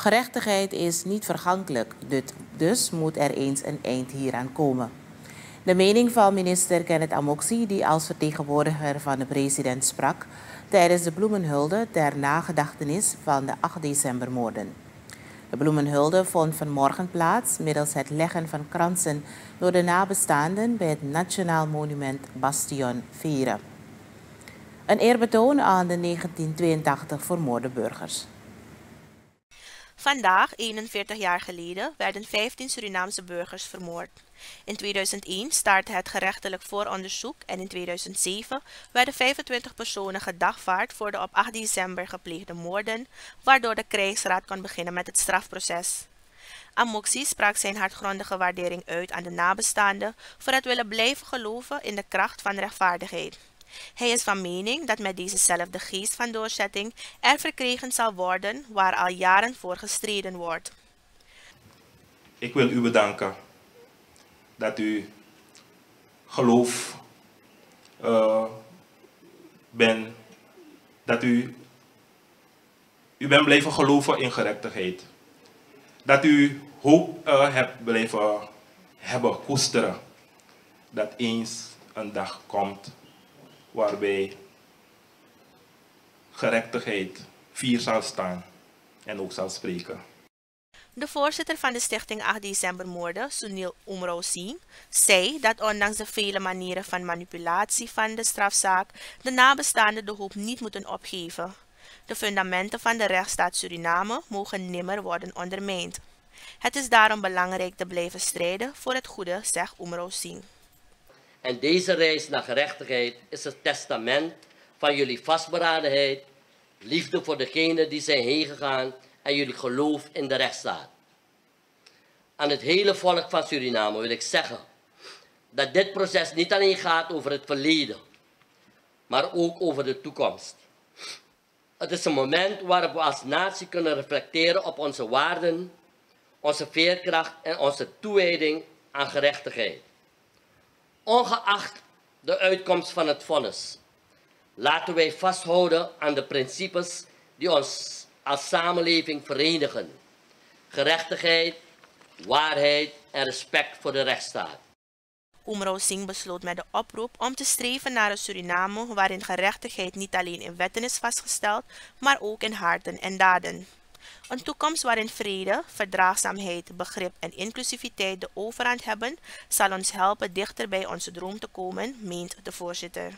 Gerechtigheid is niet vergankelijk, dus moet er eens een eind hieraan komen. De mening van minister Kenneth Amoxi, die als vertegenwoordiger van de president sprak tijdens de bloemenhulde ter nagedachtenis van de 8 decembermoorden. De bloemenhulde vond vanmorgen plaats middels het leggen van kransen door de nabestaanden bij het Nationaal Monument Bastion Vieren. Een eerbetoon aan de 1982 vermoorde burgers. Vandaag, 41 jaar geleden, werden 15 Surinaamse burgers vermoord. In 2001 startte het gerechtelijk vooronderzoek en in 2007 werden 25 personen gedagvaard voor de op 8 december gepleegde moorden, waardoor de krijgsraad kon beginnen met het strafproces. Amoxi sprak zijn hartgrondige waardering uit aan de nabestaanden voor het willen blijven geloven in de kracht van rechtvaardigheid. Hij is van mening dat met dezezelfde geest van doorzetting er verkregen zal worden waar al jaren voor gestreden wordt. Ik wil u bedanken dat u geloof uh, bent, dat u, u bent blijven geloven in gerechtigheid. Dat u hoop uh, hebt blijven hebben koesteren dat eens een dag komt waarbij gerechtigheid vier zal staan en ook zal spreken. De voorzitter van de stichting 8 december moorden, Sunil Umro Singh, zei dat ondanks de vele manieren van manipulatie van de strafzaak, de nabestaanden de hoop niet moeten opgeven. De fundamenten van de rechtsstaat Suriname mogen nimmer worden ondermijnd. Het is daarom belangrijk te blijven strijden voor het goede, zegt Umro Singh. En deze reis naar gerechtigheid is het testament van jullie vastberadenheid, liefde voor degenen die zijn heen gegaan en jullie geloof in de rechtsstaat. Aan het hele volk van Suriname wil ik zeggen dat dit proces niet alleen gaat over het verleden, maar ook over de toekomst. Het is een moment waarop we als natie kunnen reflecteren op onze waarden, onze veerkracht en onze toewijding aan gerechtigheid. Ongeacht de uitkomst van het vonnis, laten wij vasthouden aan de principes die ons als samenleving verenigen. Gerechtigheid, waarheid en respect voor de rechtsstaat. Umro Singh besloot met de oproep om te streven naar een Suriname waarin gerechtigheid niet alleen in wetten is vastgesteld, maar ook in harten en daden. Een toekomst waarin vrede, verdraagzaamheid, begrip en inclusiviteit de overhand hebben, zal ons helpen dichter bij onze droom te komen, meent de voorzitter.